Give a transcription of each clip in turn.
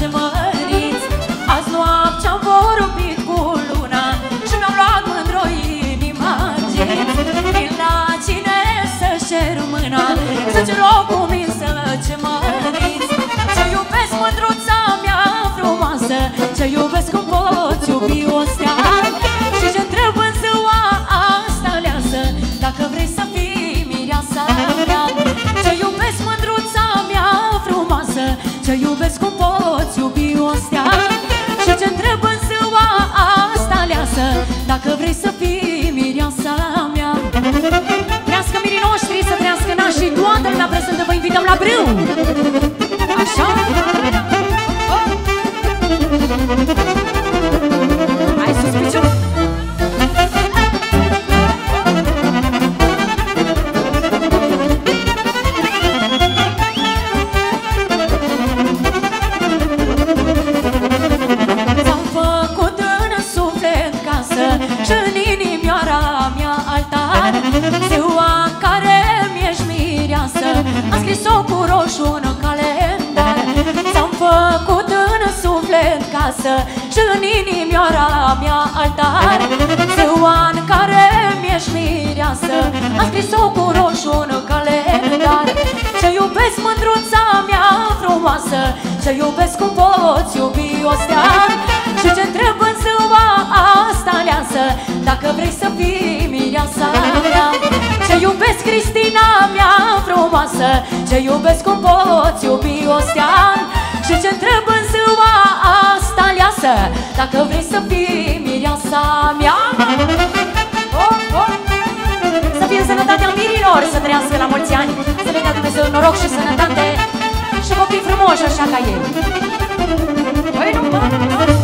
ce măriți Azi noaptea am vorbit cu luna Și mi-am luat mândro inima Vin la cine să-și cer mâna Să-ți rog cu mine să ce măriți Ce iubesc mândruța mea frumoasă Ce iubesc cum poți iubi o stea Și ce întreb în ziua asta leasă Dacă vrei să fii mireasa mea? Ce iubesc mândruța mea frumoasă Ce iubesc cum poți iubi o stea Și ce întreb în ziua asta leasă Dacă vrei să fii mireasa mea. Trească mirii noștri, să trească nașii Toată lumea prezentă, vă invităm la brâu suflet casă Și în inimioara mea altar Ziua în care mi-ești mireasă Am scris-o cu roșu în calendar. Ce iubesc mândruța mea frumoasă Ce iubesc cum poți iubi o stea Și ce întreb în ziua asta leasă Dacă vrei să fii mireasa mea. Ce iubesc Cristina mea frumoasă Ce iubesc cum poți iubi o stea Și ce întreb în ziua asta leasă Dacă vrei să fii mireasa mea. Oh, oh. Să fie în sănătatea mirilor, să trăiască la mulți ani Să le dea Dumnezeu noroc și sănătate. Și copii frumoși așa ca ei. Păi nu, mă, mă,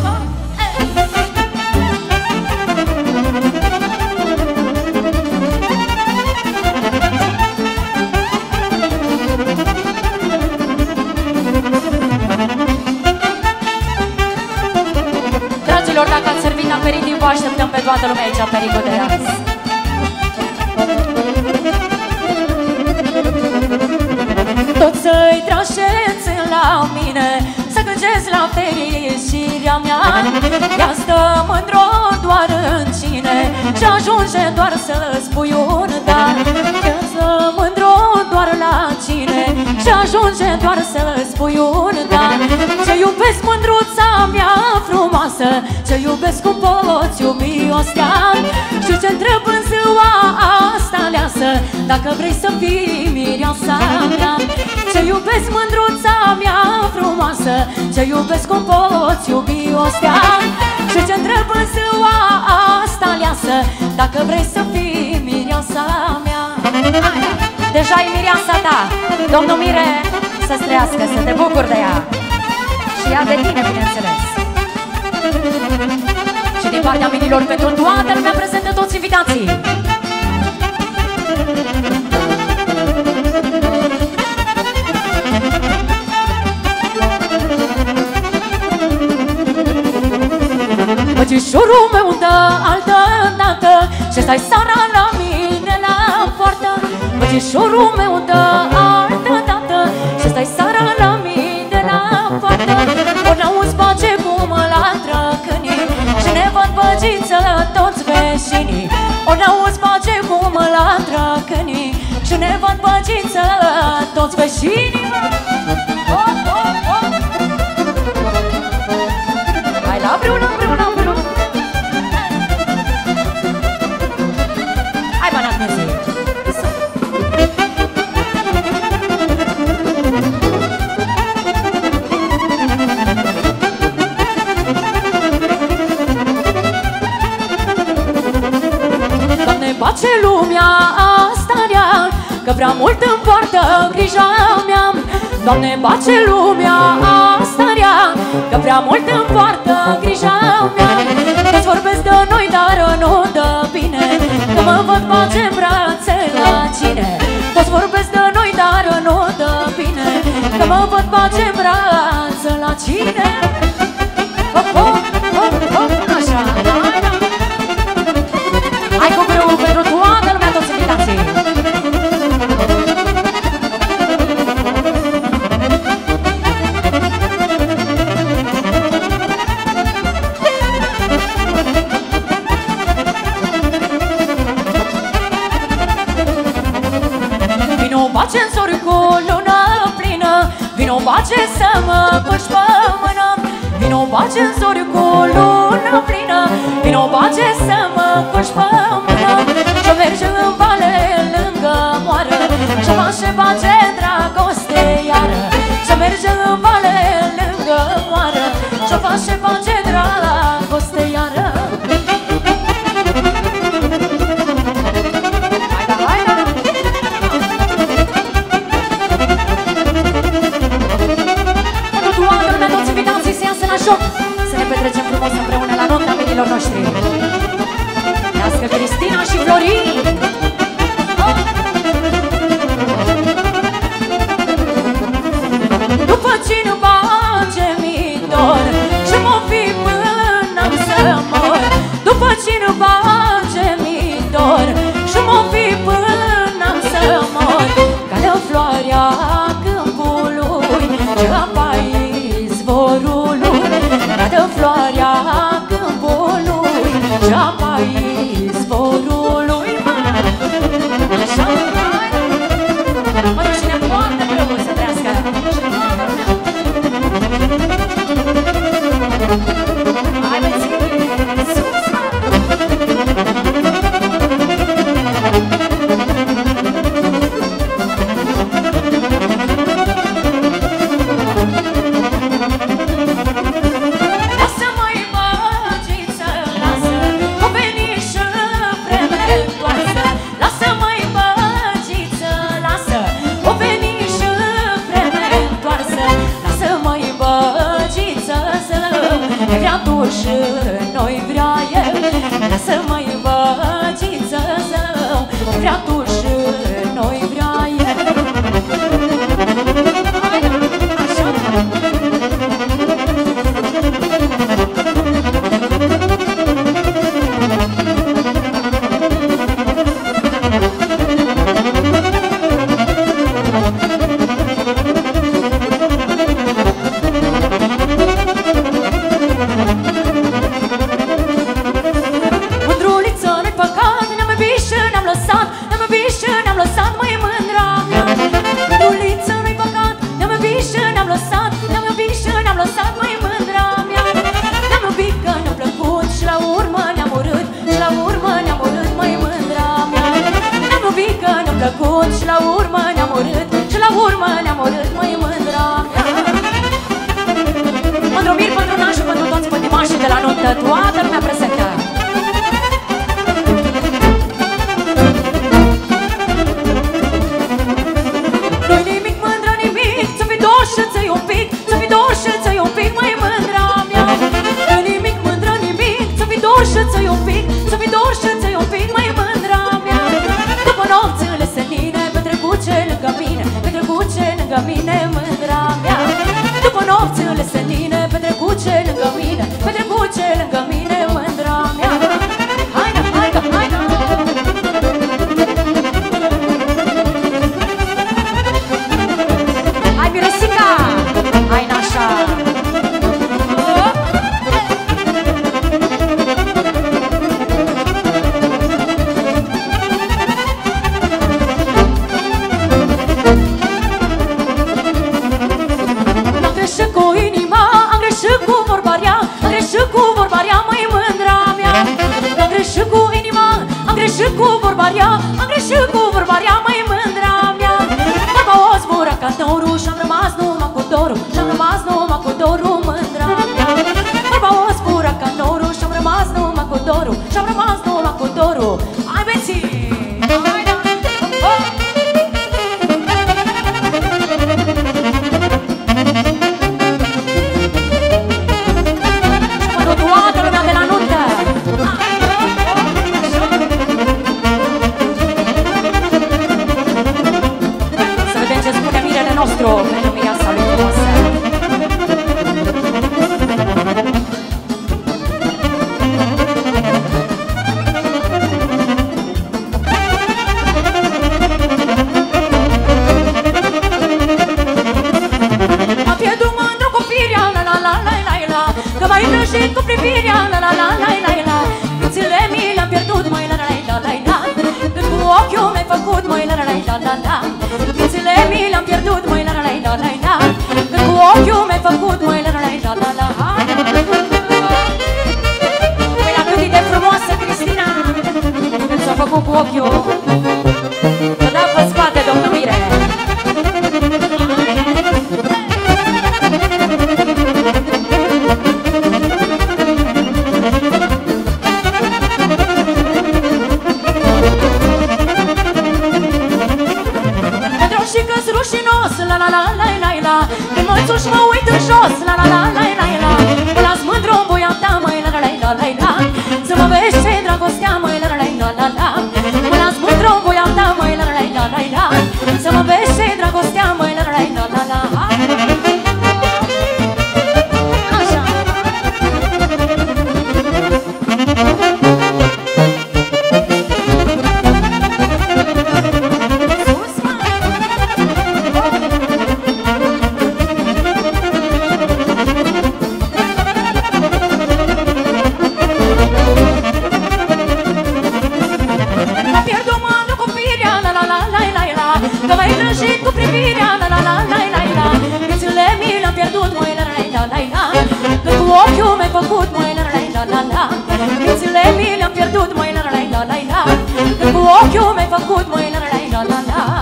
vă așteptăm pe toată lumea aici, aperitiv de azi. Toți să-i trașeți la mine Să cântezi la fericirea mea Ea stă mândro doar în cine Și ajunge doar să spui un dar Ea stă mândro doar la cine Și ajunge doar să spui un dar. Ce iubesc mândruța mea frumoasă Ce iubesc cum poți iubi o stea Și ce întreb în ziua asta leasă Dacă vrei să fii mireasa mea. Ce iubesc mândruța mea frumoasă Ce iubesc cum poți iubi o stea Și ce întreb în ziua asta leasă Dacă vrei să fii mireasa mea Deja e mireasa ta. Domnul Mire să-ți trăiască, să te bucuri de ea. Și ea de tine, bineînțeles. Și din partea minilor pentru toată lumea prezentă toți invitații. Băgișorul meu dă altă dată Și stai seara la mine la poartă Băgișorul meu dă altă dată Și stai seara la mine la poartă Ori auzi pace cum la trăcânii Și ne văd băgiță toți vecinii Ori auzi pace cum la trăcânii Și ne văd băgiță toți vecinii oh, oh, oh. Hai la împreună, împreună, împreună Hai, prea mult îmi poartă grija mea. Doamne, pace lumea asta rea Că prea mult îmi poartă grija mea. Toți vorbesc de noi, dar nu dă bine Că mă văd pace în brațe la cine. Toți vorbesc de noi, dar nu dă bine Că mă văd pace în brațe la cine. Hop, hop, bage în zori cu luna plină. Vino bage să mă culci pe mână. Și-o merge în vale lângă moară. Și-o face bage dragoste iară. Și-o merge în vale lângă moară. Și-o face bage の都市 și noi vrea el Să mai văd să zău. Vrea tu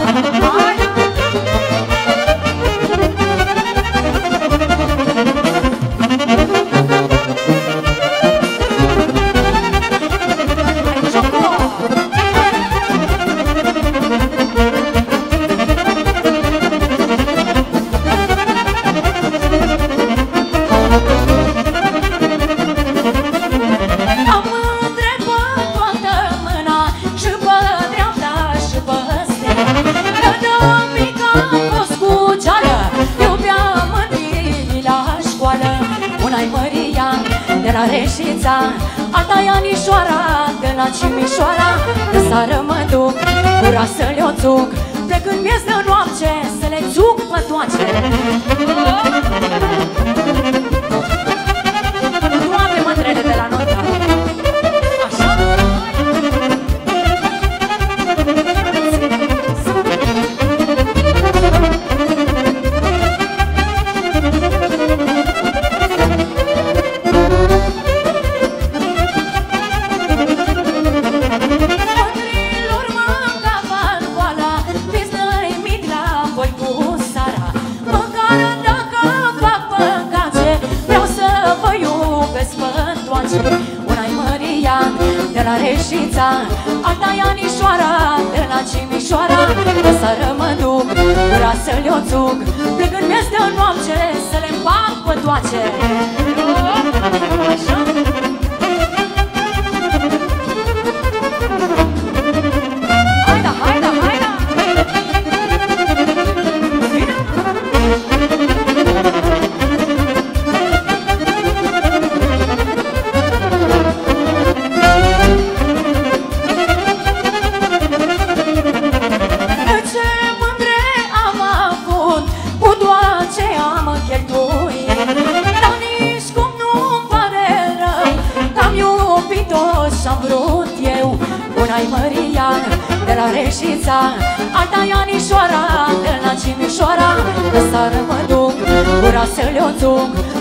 Bye. Reșița Alta e nișoara, De la Cimișoara În sară mă duc Gura să le-o țuc Plecând miez de noapte Să le țuc pe toate. Reșița Alta e Anișoara De la Cimișoara O sară mă duc Ura să le-o țuc Plecând mi-este în noapte Să le împac pe toace どう。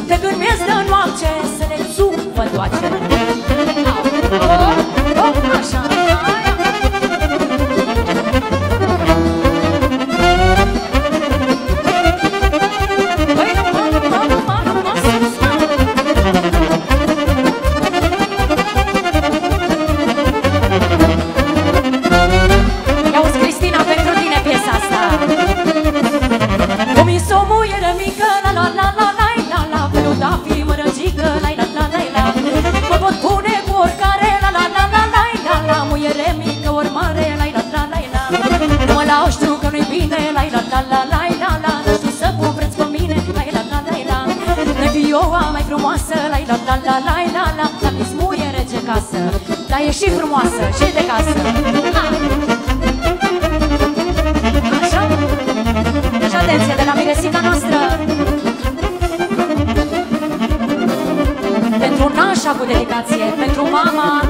delicacie pentru mama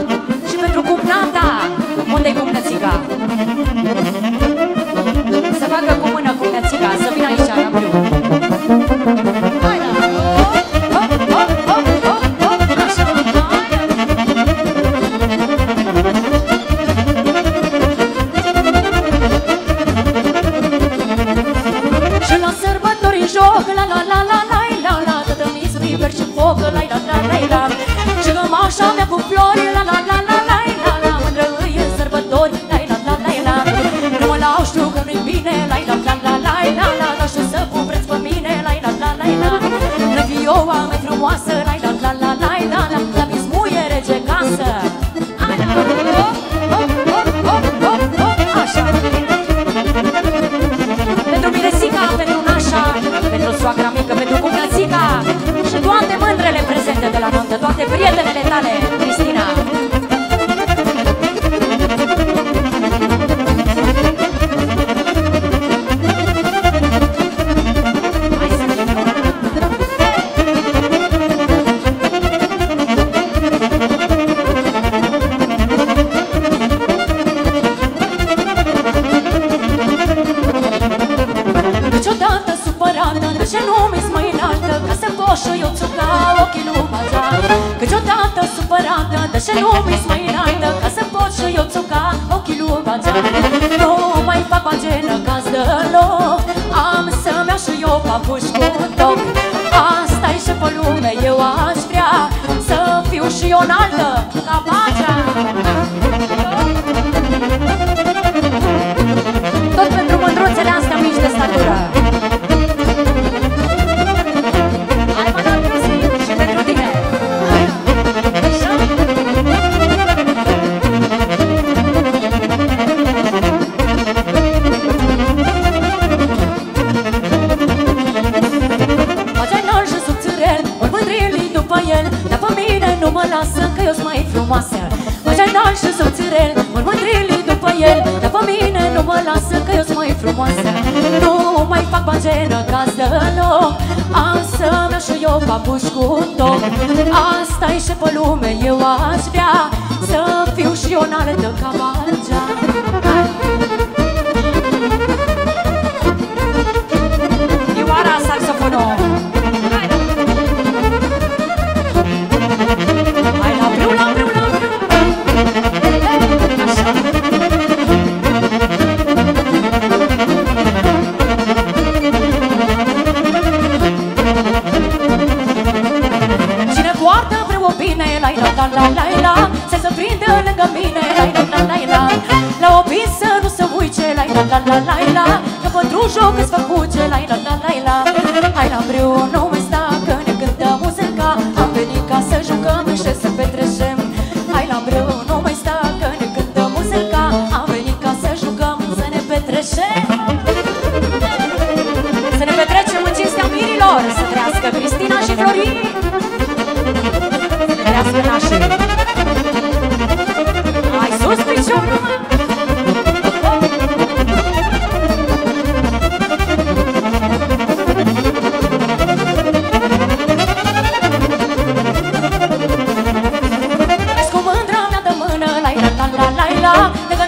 eu acho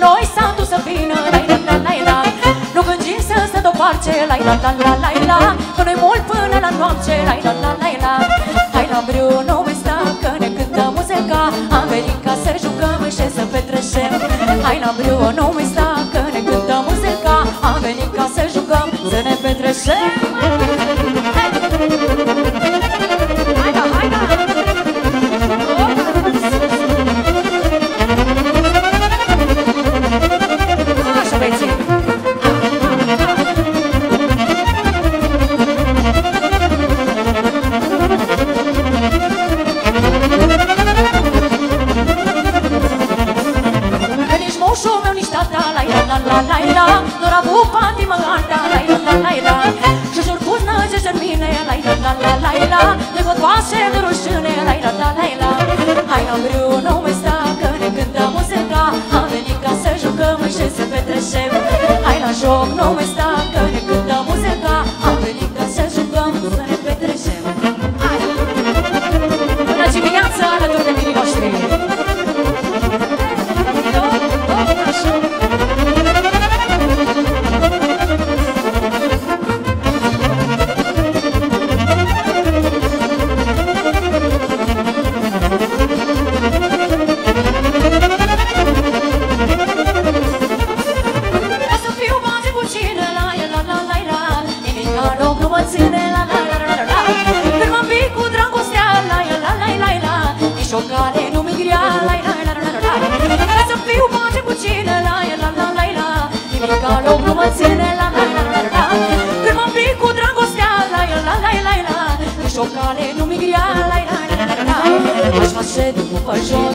noi satul să vină la la la la la. Nu gândi să se doparce la la la la la la. Că noi mult până la noapte la la la la la. Hai la Bruno sta că ne cântă muzica Am venit ca să jucăm și să petrecem. Hai la Bruno sta că ne cântă muzica Am venit ca să jucăm, să ne petrecem.